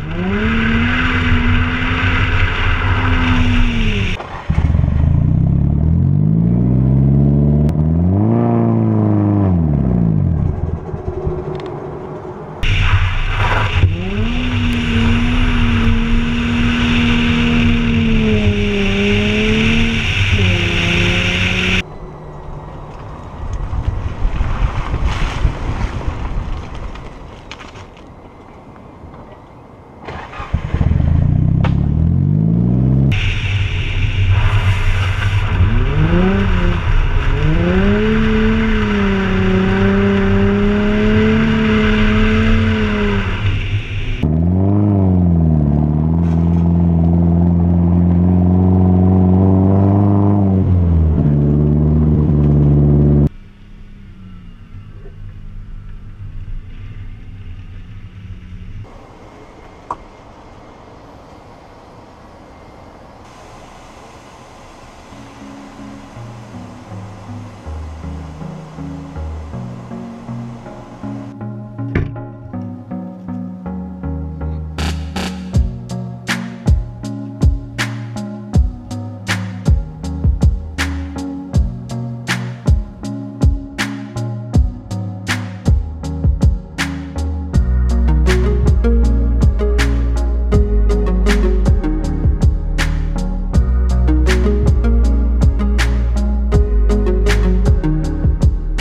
mm you.